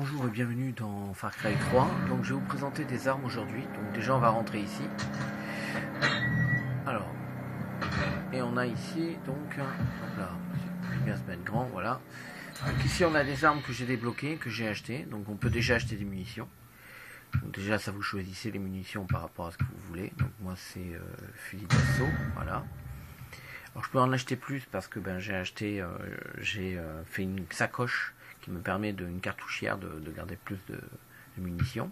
Bonjour et bienvenue dans Far Cry 3. Donc je vais vous présenter des armes aujourd'hui. Donc déjà on va rentrer ici. Alors, et on a ici donc, là, bien se mettre grand, voilà. Donc ici on a des armes que j'ai débloquées, que j'ai achetées. Donc on peut déjà acheter des munitions. Donc déjà ça vous choisissez les munitions par rapport à ce que vous voulez. Donc moi c'est euh, fusil d'assaut, voilà. Alors je peux en acheter plus parce que ben j'ai acheté, euh, j'ai euh, fait une sacoche qui me permet de une cartouchière de, de garder plus de, munitions.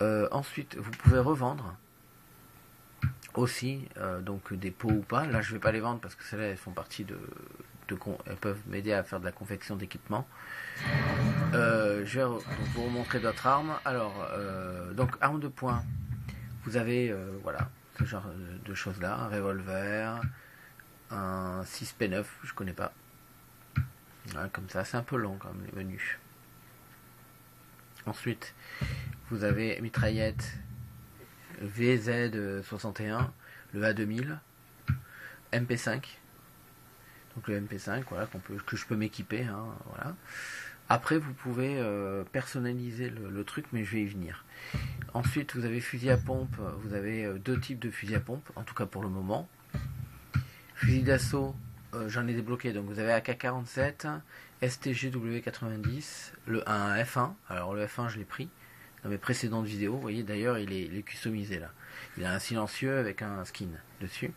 Euh, ensuite, vous pouvez revendre aussi donc des pots ou pas. Là, je vais pas les vendre parce que celles-là elles font partie de, elles peuvent m'aider à faire de la confection d'équipements. Euh, je vais vous remontrer d'autres armes. Alors, euh, donc armes de poing. Vous avez euh, voilà ce genre de choses là, un revolver, un 6P9, je connais pas. Comme ça, c'est un peu long même les menus. Ensuite, vous avez mitraillette VZ61, le A2000, MP5. Donc le MP5, voilà, que je peux m'équiper, hein, voilà. Après, vous pouvez euh, personnaliser le, le truc, mais je vais y venir. Ensuite, vous avez fusil à pompe. Vous avez euh, deux types de fusil à pompe, en tout cas pour le moment. Fusil d'assaut, euh, j'en ai débloqué. Donc vous avez AK-47, STGW90, le un F1. Alors le F1, je l'ai pris dans mes précédentes vidéos. Vous voyez d'ailleurs, il est, customisé là. Il a un silencieux avec un skin dessus.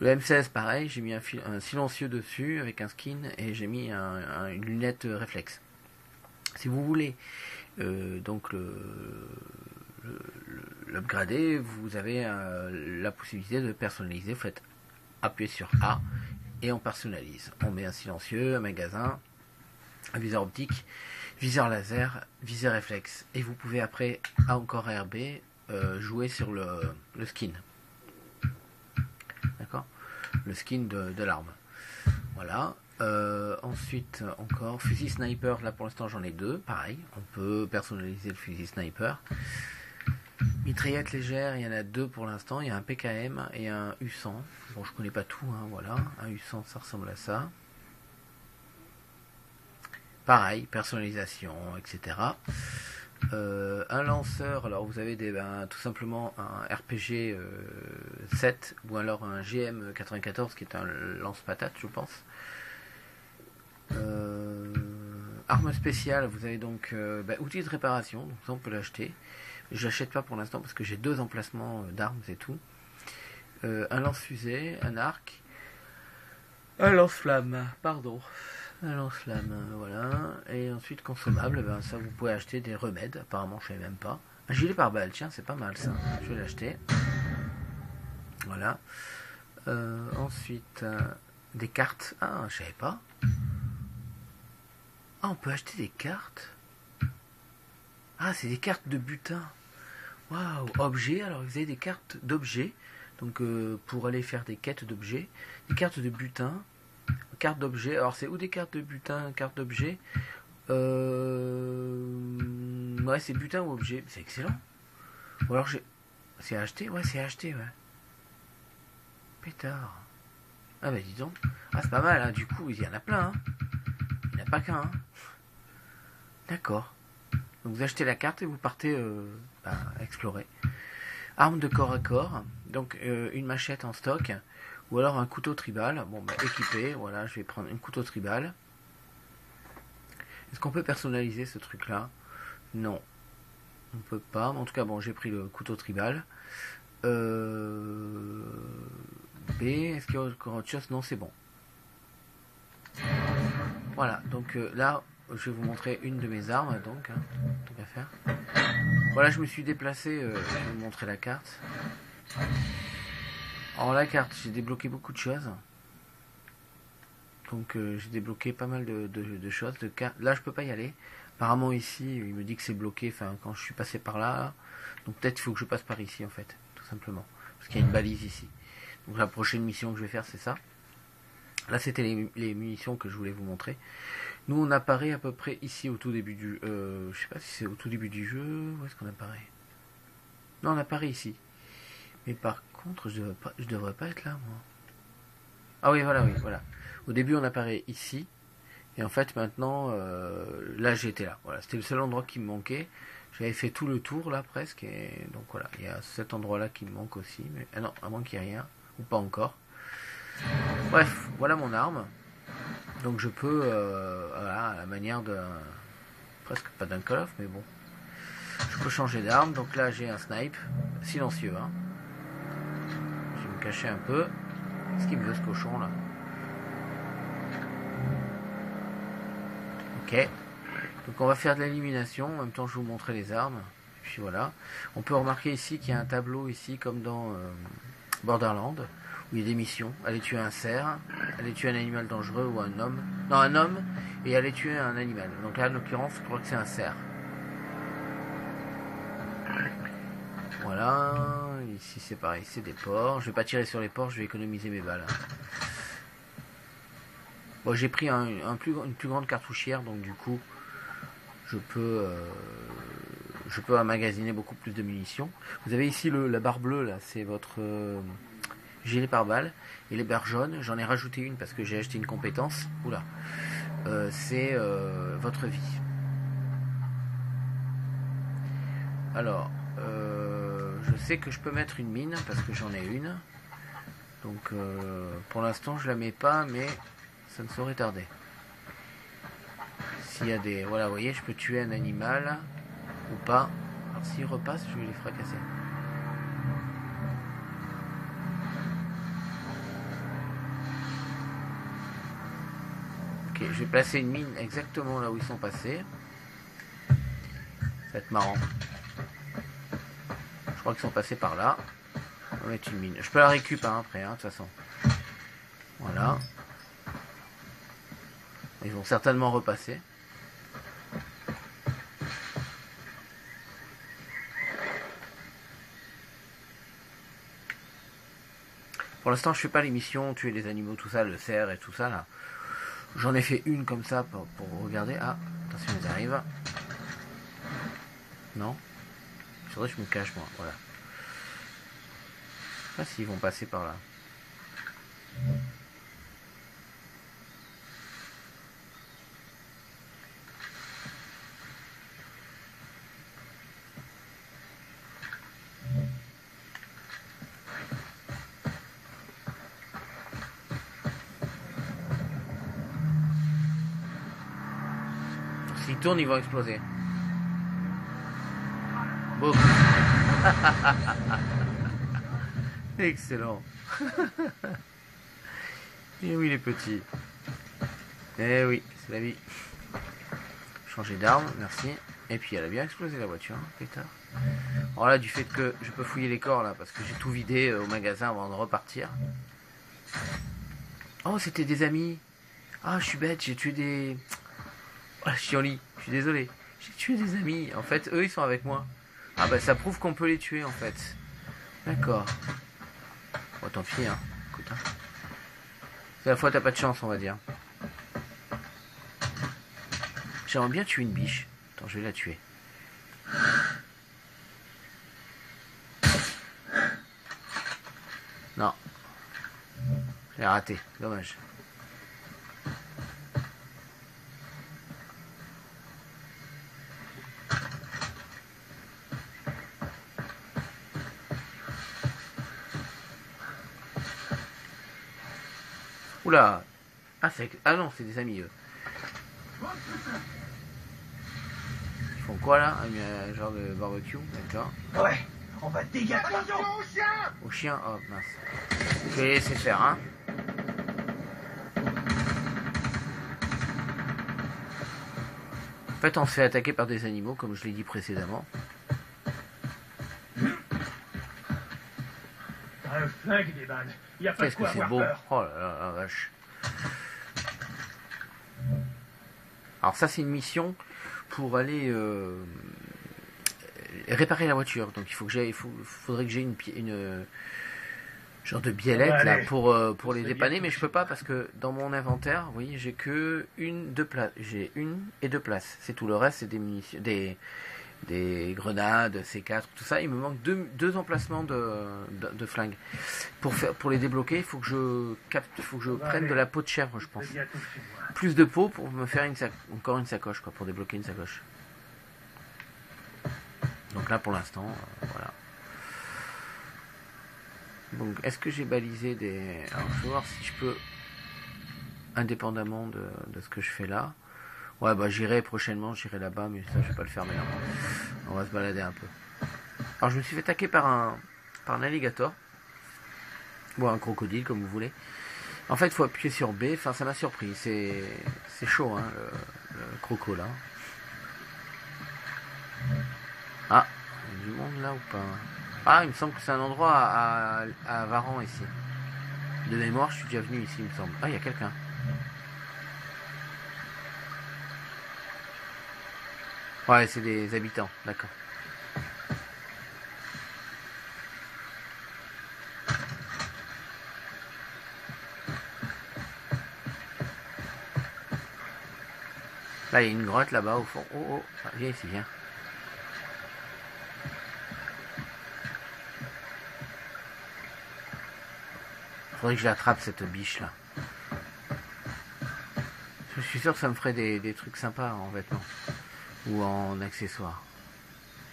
Le M16, pareil, j'ai mis un, un silencieux dessus avec un skin et j'ai mis un- un- une lunette euh, réflexe. Si vous voulez euh, donc le, le- l'upgrader, vous avez la possibilité de personnaliser. Vous faites appuyer sur A et on personnalise. On met un silencieux, un magasin, un viseur optique, viseur laser, viseur réflexe. Et vous pouvez après, à encore RB, euh, jouer sur le, le skin. D'accord? Le skin de, l'arme. Voilà. Euh, ensuite, encore, fusil sniper. Là pour l'instant, j'en ai deux. Pareil, on peut personnaliser le fusil sniper. Mitraillette légère, il y en a deux pour l'instant. Il y a un PKM et un U100. Bon, je connais pas tout, hein, voilà. Un U100, ça ressemble à ça. Pareil, personnalisation, etc. Euh, un lanceur, alors vous avez ben, tout simplement un RPG euh, 7 ou alors un GM 94 qui est un lance-patate, je pense. Euh, arme spéciale, vous avez donc euh, ben, outil de réparation, donc ça on peut l'acheter. Je l'achète pas pour l'instant parce que j'ai deux emplacements euh, d'armes et tout. Euh, un lance-fusée, un arc, un lance-flamme, pardon. Un lance-flamme, euh, voilà. Et ensuite, consommable, ben, ça vous pouvez acheter des remèdes, apparemment je savais même pas. Un gilet pare-balles, tiens, c'est pas mal ça. Je vais l'acheter. Voilà. Ensuite, des cartes. Ah, je savais pas. Ah, on peut acheter des cartes. Ah, c'est des cartes de butin. Waouh, objets. Alors, vous avez des cartes d'objets. Donc, euh, pour aller faire des quêtes d'objets. Des cartes de butin. Cartes d'objets. Alors, c'est ou des cartes de butin, cartes d'objets. Euh... Ouais, c'est butin ou objet. C'est excellent. Ou alors, j'ai. C'est acheté Ouais, c'est acheté, ouais. Pétard. Ah, bah, dis donc. Ah, c'est pas mal, hein. Du coup, il y en a plein, hein. Il n'y en a pas qu'un, hein. D'accord. Donc vous achetez la carte et vous partez euh, bah, explorer. Arme de corps à corps, donc euh, une machette en stock, ou alors un couteau tribal. Bon, bah, équipé, voilà, je vais prendre un couteau tribal. Est-ce qu'on peut personnaliser ce truc-là? Non, on peut pas. En tout cas, bon, j'ai pris le couteau tribal. Euh... B, est-ce qu'il y a encore autre chose? Non, c'est bon. Voilà, donc euh, là, je vais vous montrer une de mes armes, donc, hein, faire. Voilà, je me suis déplacé, euh, je vais vous montrer la carte. Alors la carte, j'ai débloqué beaucoup de choses. Donc euh, j'ai débloqué pas mal de, choses. De. Là, je peux pas y aller. Apparemment ici, il me dit que c'est bloqué. Enfin, quand je suis passé par là, donc peut-être il faut que je passe par ici en fait, tout simplement, parce qu'il y a une balise ici. Donc la prochaine mission que je vais faire, c'est ça. Là, c'était les munitions que je voulais vous montrer. Nous, on apparaît à peu près ici au tout début du. Euh, je sais pas si c'est au tout début du jeu. Où est-ce qu'on apparaît? Non, on apparaît ici. Mais par contre, je devrais pas, je devrais pas être là, moi. Ah oui, voilà, oui, voilà. Au début, on apparaît ici. Et en fait, maintenant, euh, là, j'étais là. Voilà, c'était le seul endroit qui me manquait. J'avais fait tout le tour là presque, et donc voilà, il y a cet endroit-là qui me manque aussi. Mais ah non, à moins qu'il n'y ait rien, ou pas encore. Bref, voilà mon arme. Donc je peux, euh, voilà, à la manière de, presque pas d'un call off, mais bon, je peux changer d'arme. Donc là, j'ai un snipe silencieux. Hein. Je vais me cacher un peu. Qu'est-ce qu'il me veut ce cochon là Ok. Donc on va faire de l'élimination, en même temps je vais vous montrer les armes. Et puis voilà. On peut remarquer ici qu'il y a un tableau ici comme dans euh, Borderland, où il y a des missions. Aller tuer un cerf, aller tuer un animal dangereux ou un homme. Non, un homme, et aller tuer un animal. Donc là en l'occurrence je crois que c'est un cerf. Voilà, ici c'est pareil, c'est des porcs. Je vais pas tirer sur les porcs, je vais économiser mes balles. Bon, j'ai pris une plus grande cartouchière, donc du coup, je peux, euh, je peux emmagasiner beaucoup plus de munitions. Vous avez ici la barre bleue, là, c'est votre euh, gilet pare-balles. Et les barres jaunes, j'en ai rajouté une parce que j'ai acheté une compétence. Oula, euh, c'est votre vie. Alors, je sais que je peux mettre une mine parce que j'en ai une. Donc, pour l'instant, je la mets pas, mais ça ne saurait tarder. S'il y a des... Voilà, vous voyez, je peux tuer un animal ou pas. Alors s'il repasse, je vais les fracasser. Vais placer une mine exactement là où ils sont passés. Ça va être marrant. Je crois qu'ils sont passés par là. On va mettre une mine. Je peux la récupérer hein, après, hein, de toute façon. Voilà. Ils vont certainement repasser. Pour l'instant, je fais pas l'émission tuer les animaux, tout ça, le cerf et tout ça là. J'en ai fait une comme ça pour, regarder. Ah, attention, ils arrivent. Non que je me cache moi, voilà. Je sais pas s'ils vont passer par là. Ils vont exploser. Excellent. Et oui, les petits. Eh oui, c'est la vie. Changer d'arme, merci. Et puis elle a bien explosé la voiture, hein, pétard. Alors là, du fait que je peux fouiller les corps là, parce que j'ai tout vidé euh, au magasin avant de repartir. Oh, c'était des amis. Ah, je suis bête, j'ai tué des. Oh, je suis désolé. J'ai tué des amis. En fait, eux, ils sont avec moi. Ah bah ça prouve qu'on peut les tuer, en fait. D'accord. Bon, tant pis, hein. Écoute, hein. C'est la fois t'as pas de chance, on va dire. J'aimerais bien tuer une biche. Attends, je vais la tuer. Non. J'ai raté. Dommage. Oula Ah, ah non, c'est des amis eux. Ils font quoi là? Un, genre de barbecue, d'accord Ouais, on va dégager au chien Au chien Oh mince. Je vais laisser faire, hein. En fait, on se fait attaquer par des animaux, comme je l'ai dit précédemment. Un flingue des balles. Qu'est-ce que c'est beau Oh là là, la vache. Alors ça c'est une mission pour aller euh, réparer la voiture. Donc il faut que j'ai, il faudrait que j'ai une, une genre de biellette là pour euh, pour les dépanner, mais je peux pas parce que dans mon inventaire, vous voyez, j'ai que une deux places, j'ai une et deux places. C'est tout le reste, c'est des munitions, des des grenades, C4, tout ça. Il me manque deux, deux emplacements de, de, flingues. Pour, faire, pour les débloquer, il faut que je capte, faut que je prenne de la peau de chèvre, je pense. Plus de peau pour me faire une encore une sacoche, quoi, pour débloquer une sacoche. Donc là, pour l'instant, euh, voilà. Donc, est-ce que j'ai balisé des... Alors, je vais voir si je peux, indépendamment de, de ce que je fais là, Ouais, bah j'irai prochainement, j'irai là-bas, mais ça je vais pas le faire maintenant. On va se balader un peu. Alors je me suis fait attaquer par un, par un alligator. Ou un crocodile, comme vous voulez. En fait, faut appuyer sur B. Enfin, ça m'a surpris. C'est, c'est chaud, hein, le, le croco là. Ah, il y a du monde là ou pas? Ah, il me semble que c'est un endroit à, à, à Varan ici. De mémoire, je suis déjà venu ici, il me semble. Ah, il y a quelqu'un. Ouais, c'est des habitants, d'accord. Là, il y a une grotte là-bas au fond. Oh, oh, viens ici, viens. Faudrait que je l'attrape cette biche là. Je suis sûr que ça me ferait des, des trucs sympas en vêtements ou en accessoire.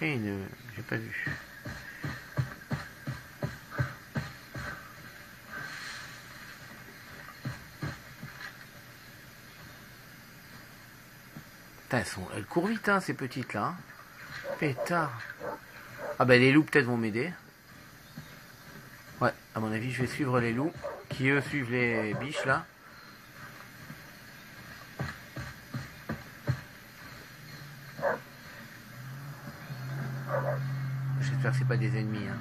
Et ne, j'ai pas vu. elles, sont, elles courent vite, hein, ces petites là. Hein. Pétard. Ah ben les loups peut-être vont m'aider. Ouais, à mon avis, je vais suivre les loups qui eux suivent les biches là. Pas des ennemis. Hein.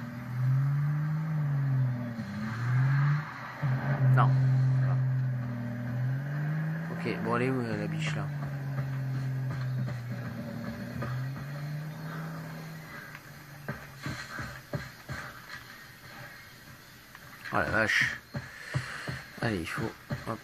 Non. Ok, bon, allez où la biche là? Oh la vache. Allez, il faut. Hop.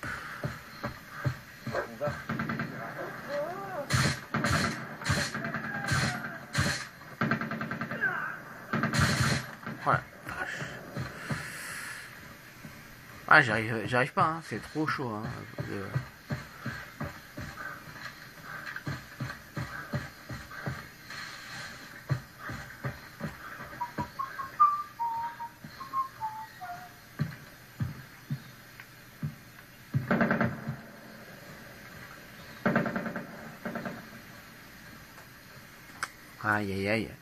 Ah, j'arrive, j'arrive pas, hein. c'est trop chaud. Hein. Aïe aïe aïe.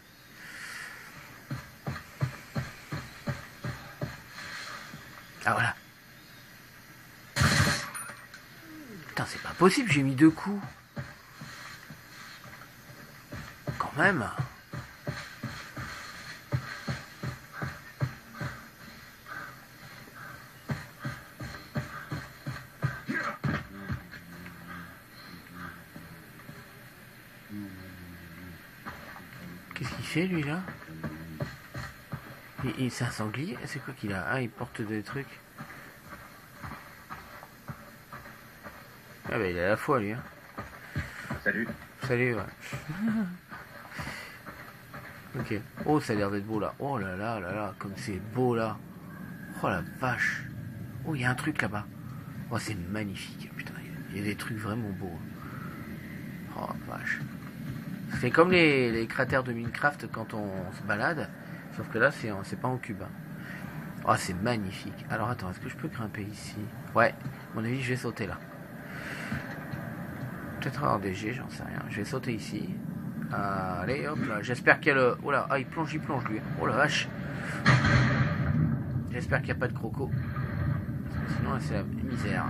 C'est pas possible, j'ai mis deux coups. Quand même. Qu'est-ce qu'il fait lui là? Il, C'est un sanglier C'est quoi qu'il a? Ah, il porte des trucs. Ah bah il est à la fois lui. Hein. Salut. Salut, ouais. ok. Oh, ça a l'air d'être beau là. Oh là là là là, comme c'est beau là. Oh la vache. Oh, il y a un truc là-bas. Oh, c'est magnifique. Putain, il y a des trucs vraiment beaux. Oh vache. C'est comme les, les, cratères de Minecraft quand on se balade. Sauf que là, c'est pas en cube. Hein. Oh, c'est magnifique. Alors attends, est-ce que je peux grimper ici? Ouais, à mon avis, je vais sauter là. Peut-être avoir des G, j'en sais rien. Je vais sauter ici. Allez, hop là. J'espère qu'il y a le. Oh là, ah, il plonge, il plonge lui. Oh la vache. J'espère qu'il n'y a pas de croco. sinon, c'est la misère.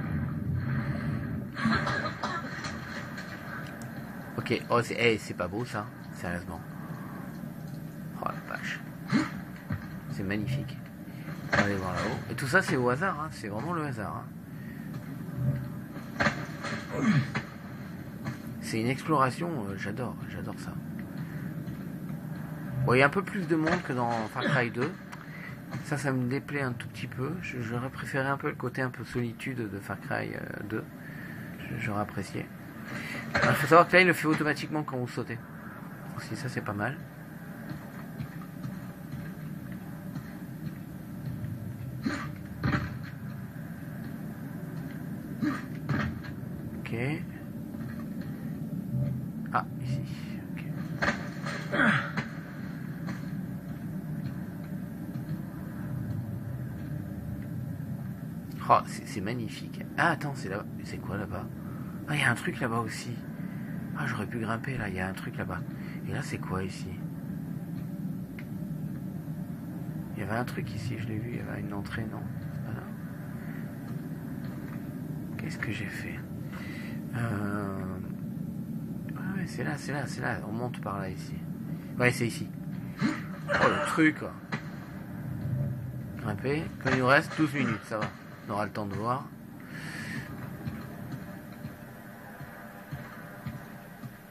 Ok, oh, c'est hey, c'est pas beau ça, sérieusement. Oh la vache. C'est magnifique. On va aller voir là-haut. Et tout ça, c'est au hasard, hein. c'est vraiment le hasard. Hein. C'est une exploration, euh, j'adore, j'adore ça. Bon, il y a un peu plus de monde que dans Far Cry 2. Ça, ça me déplaît un tout petit peu. J'aurais préféré un peu le côté un peu solitude de Far Cry 2. Euh, j'aurais apprécié. Il faut savoir que là, il le fait automatiquement quand vous sautez. Si ça c'est pas mal. Ok. Ah, ici. Ok. Oh, c'est magnifique. Ah, attends, c'est là. C'est quoi là-bas? Ah, il y a un truc là-bas aussi. Ah, j'aurais pu grimper là. Il y a un truc là-bas. Et là, c'est quoi ici? Il y avait un truc ici, je l'ai vu. Il y avait une entrée, non? Qu'est-ce que j'ai fait? Euh... Ouais, c'est là, c'est là, c'est là. On monte par là ici. Ouais, c'est ici. Oh, le truc. Grimper. Quand il nous reste 12 minutes, ça va. On aura le temps de voir.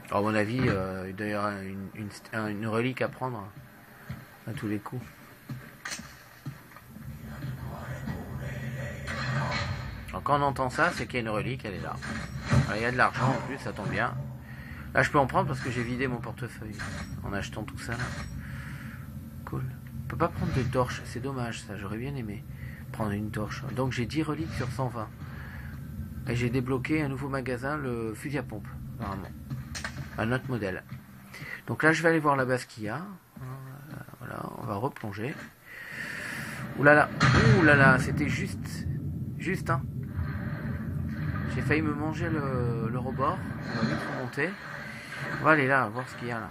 À mon avis, euh, il y avoir une, relique à prendre à tous les coups. Alors quand on entend ça, c'est qu'il y a une relique, elle est là. il y a de l'argent en plus, ça tombe bien. Là, je peux en prendre parce que j'ai vidé mon portefeuille en achetant tout ça. Cool. On peut pas prendre de torche, c'est dommage ça, j'aurais bien aimé prendre une torche. Donc j'ai 10 reliques sur 120. Et j'ai débloqué un nouveau magasin, le fusil à pompe, apparemment. Un autre modèle. Donc là, je vais aller voir là-bas ce qu'il y a. Voilà, on va replonger. Là là, c'était juste, juste, hein. J'ai failli me manger le, le rebord. On va vite remonter. On va aller là, voir ce qu'il y a là.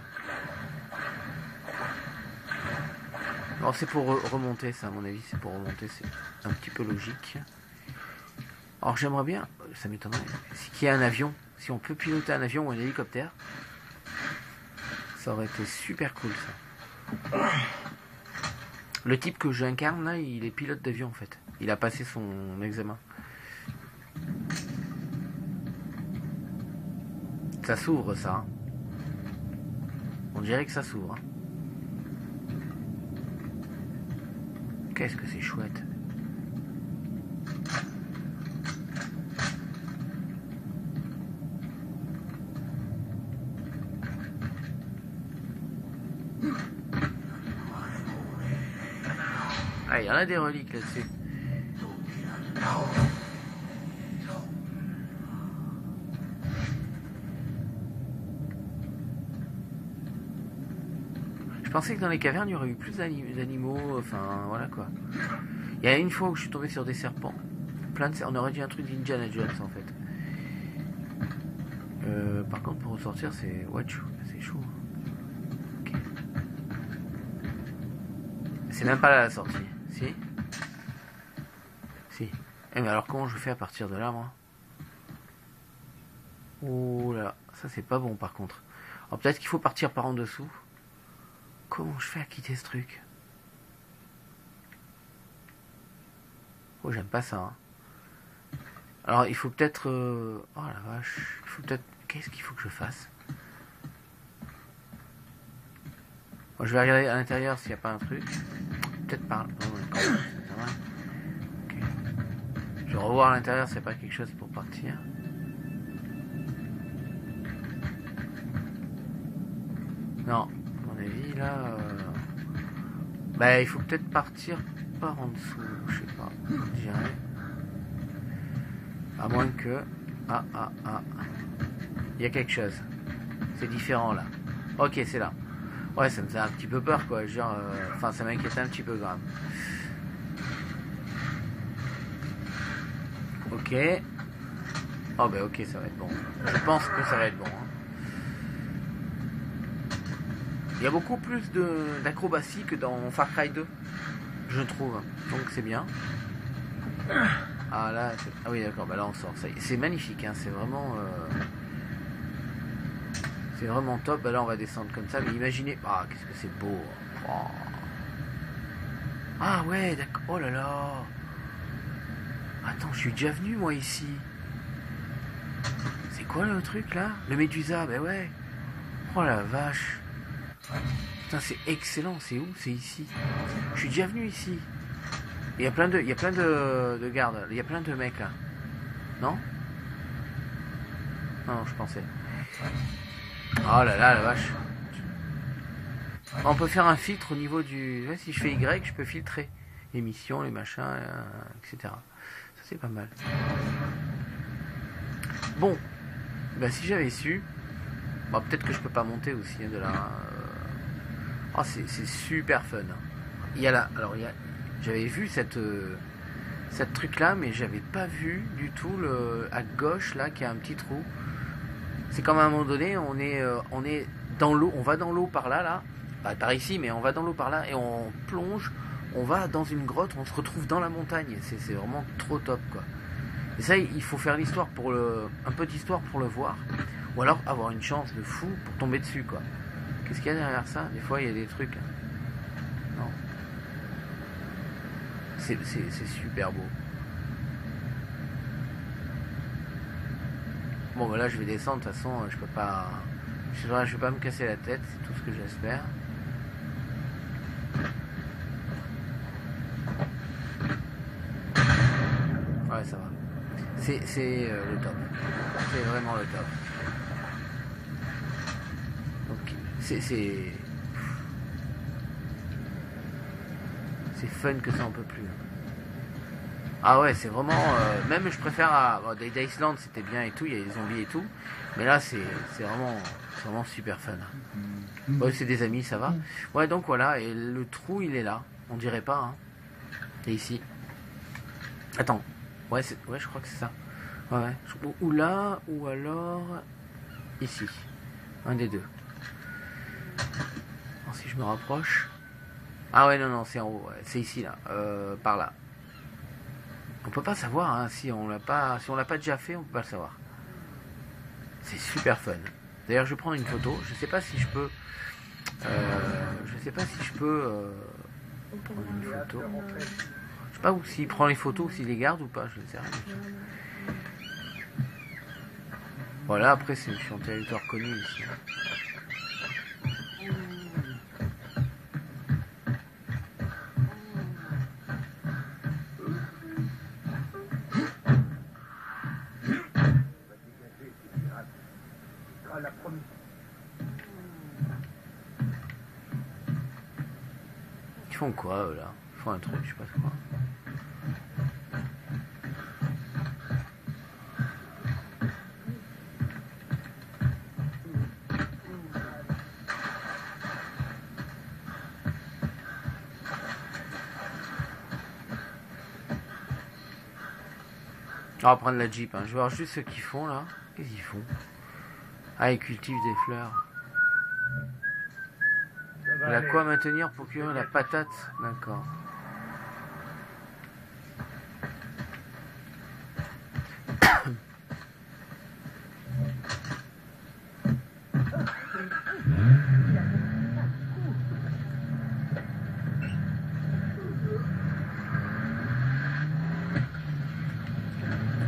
Alors c'est pour remonter ça à mon avis, c'est pour remonter, c'est un petit peu logique. Alors j'aimerais bien, ça m'étonnerait, si qu'il y a un avion, si on peut piloter un avion ou un hélicoptère, ça aurait été super cool ça. Le type que j'incarne là, il est pilote d'avion en fait. Il a passé son examen. Ça s'ouvre ça. Hein. On dirait que ça s'ouvre. Hein. Qu'est-ce que c'est chouette. Ah, il y en a des reliques là-dessus. Pensais que dans les cavernes, il y aurait eu plus d'animaux, enfin voilà quoi. Il y a une fois où je suis tombé sur des serpents. Plein de On aurait dit un truc d'Indiana Jones en fait. Euh, par contre, pour ressortir, c'est watch, c'est chaud. C'est même pas là la sortie. Si Si. Eh mais alors comment je fais à partir de là, moi? Oh là, ça c'est pas bon par contre. Alors peut-être qu'il faut partir par en dessous. Comment je fais à quitter ce truc? Oh, j'aime pas ça. Hein. Alors, il faut peut-être... Euh, oh la vache. Il faut peut-être... Qu'est-ce qu'il faut que je fasse? Je vais regarder à l'intérieur s'il n'y a pas un truc. Peut-être par... Je vais revoir à l'intérieur s'il n'y a pas quelque chose pour partir. Là. Euh, bah, il faut peut-être partir par en dessous, je sais pas, je dirais. À moins que. Ah, ah, ah. Il y a quelque chose. C'est différent là. Ok, c'est là. Ouais, ça me faisait un petit peu peur quoi. Genre, euh, enfin, ça m'inquiétait un petit peu grave. Ok. Oh, bah, ok, ça va être bon. Je pense que ça va être bon. Hein. Il y a beaucoup plus d'acrobatie que dans Far Cry 2, je trouve. Donc c'est bien. Ah là, ah oui d'accord, bah là on sort. C'est magnifique, hein, c'est vraiment, euh, c'est vraiment top. Bah là on va descendre comme ça, mais imaginez, ah qu'est-ce que c'est beau. Hein. Oh. Ah ouais, d'accord. Oh là là. Attends, je suis déjà venu moi ici. C'est quoi le truc là? Le Médusa, bah ouais. Oh la vache. Putain, c'est excellent, c'est où? C'est ici. Je suis déjà venu ici. Il y a plein de, il y a plein de, de gardes, il y a plein de mecs là. Non? Non, je pensais. Oh là là, la vache. On peut faire un filtre au niveau du. si je fais Y, je peux filtrer les missions, les machins, euh, etc. Ça c'est pas mal. Bon, ben, si j'avais su, bah, peut-être que je peux pas monter aussi hein, de la. Euh, oh, c'est super fun. Il y a là, alors j'avais vu cette euh, truc là, mais j'avais pas vu du tout le à gauche là qui a un petit trou. C'est comme à un moment donné, on est est dans l'eau, on va dans l'eau par là là, par ici, mais on va dans l'eau par là et on plonge on va dans une grotte, on se retrouve dans la montagne. C'est vraiment trop top, quoi. Et ça, il faut faire l'histoire pour le, un peu d'histoire pour le voir, ou alors avoir une chance de fou pour tomber dessus, quoi. Qu'est-ce qu'il y a derrière ça? Des fois, il y a des trucs. Non. C'est super beau. Bon, ben là, je vais descendre. De toute façon, je peux pas. Je vais pas me casser la tête. C'est tout ce que j'espère. ça va. C'est euh, le top. C'est vraiment le top. Donc, c'est. C'est fun que ça en peut plus. Ah ouais, c'est vraiment. Euh, même je préfère à. Bon, Island c'était bien et tout, il y a des zombies et tout. Mais là, c'est vraiment, vraiment super fun. Mm-hmm. c'est des amis, ça va. Ouais, donc voilà, et le trou il est là. On dirait pas. Hein. Et ici. Attends, Ouais, ouais je crois que c'est ça. Ouais, Ou là, ou alors ici. Un des deux. Si je me rapproche. Ah ouais, non, non, c'est en haut. C'est ici, là. Euh, par là. On peut pas savoir hein, si on l'a pas, si on l'a pas déjà fait, on peut pas le savoir. C'est super fun. D'ailleurs, je vais prendre une photo. Je sais pas si je peux. Euh, je sais pas si je peux euh, prendre une photo. Je sais pas s'il prend les photos, s'il les garde ou pas, je ne sais rien. Voilà, après, c'est, suis en territoire connu ici. Ils font quoi, eux, là? Ils font un truc, je sais pas quoi. On va prendre la Jeep. Hein. Je vais voir juste ce qu'ils font là. Qu'est-ce qu'ils font? Ah, ils cultivent des fleurs. La quoi maintenir pour cuire la patate D'accord.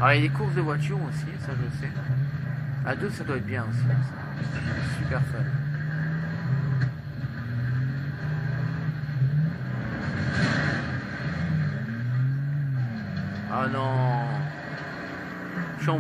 Ah, il y a des courses de voitures aussi, ça je sais. À deux, ça doit être bien aussi. Super fun. Ah non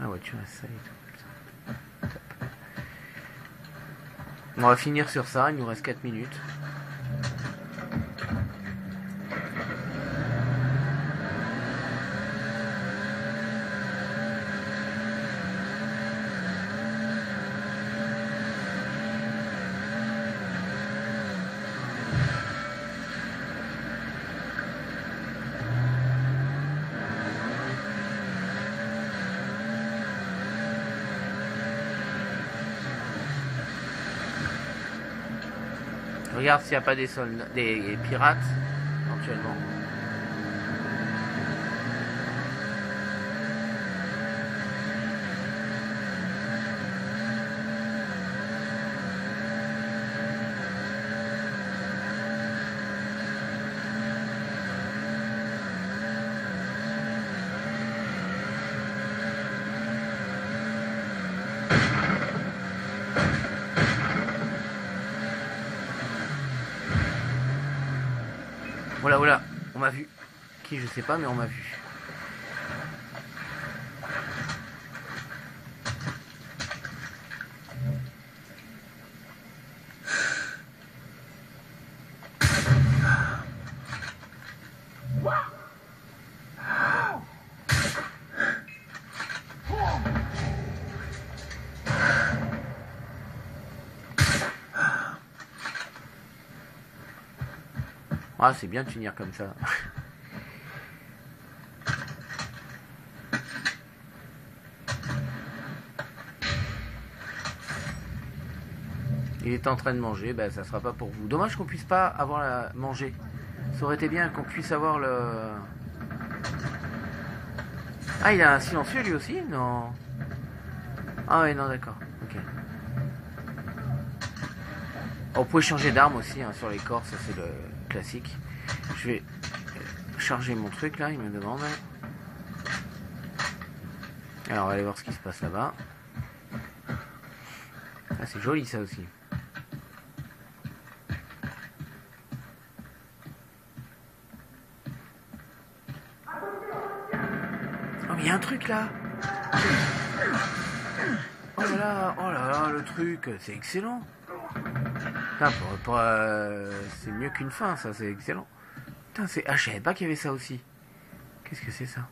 La voiture est On va finir sur ça, il nous reste 4 minutes. S'il n'y a pas des, soldats, des pirates, éventuellement. Voilà, voilà, on m'a vu. Qui, je sais pas, mais on m'a vu. Ah, c'est bien de finir comme ça. Il est en train de manger, ben ça sera pas pour vous. Dommage qu'on puisse pas avoir la manger. Ça aurait été bien qu'on puisse avoir le. Ah, il a un silencieux lui aussi? Non. Ah ouais, non, d'accord. Ok. On peut changer d'arme aussi hein, sur les corps, ça c'est le classique. Je vais charger mon truc là, il me demande. Alors on va aller voir ce qui se passe là-bas. Ah c'est joli ça aussi. Oh mais il y a un truc là Oh là là, oh là là, le truc, c'est excellent euh, c'est mieux qu'une fin, ça, c'est excellent. Putain, c'est. Ah, je savais pas qu'il y avait ça aussi. Qu'est-ce que c'est ça?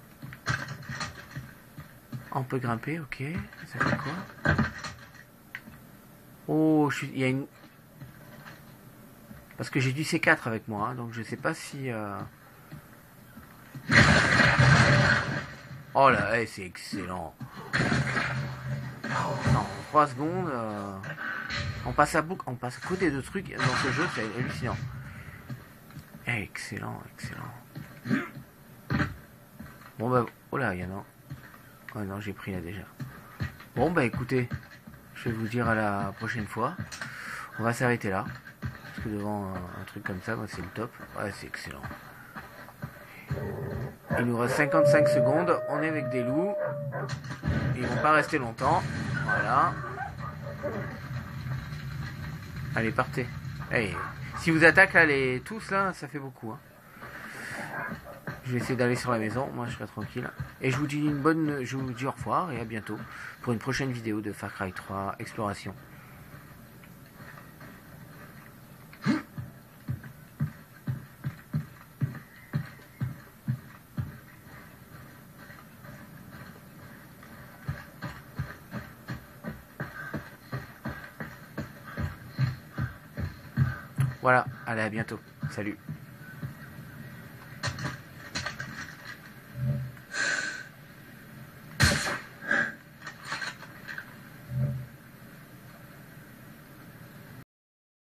On peut grimper, ok. Ça fait quoi? Oh, suis... il y a une. Parce que j'ai du C4 avec moi, hein, donc je sais pas si. Euh... Oh là, eh, c'est excellent. Non, 3 secondes. Euh... On passe à boucle, on passe à côté de trucs dans ce jeu, c'est hallucinant. Excellent, excellent. Bon bah, oh là, il y en a. Oh non, j'ai pris là déjà. Bon bah écoutez, je vais vous dire à la prochaine fois. On va s'arrêter là. Parce que devant un, truc comme ça, c'est le top. Ouais, c'est excellent. Il nous reste 55 secondes. On est avec des loups. Ils vont pas rester longtemps. Voilà. Allez, partez. Si vous attaquez tous là, ça fait beaucoup. Hein. Je vais essayer d'aller sur la maison, moi je serai tranquille. Et je vous dis une bonne, je vous dis au revoir et à bientôt pour une prochaine vidéo de Far Cry 3 Exploration. Bientôt. Salut.